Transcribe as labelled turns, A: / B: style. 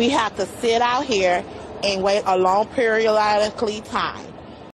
A: We have to sit out here and wait a long periodically time.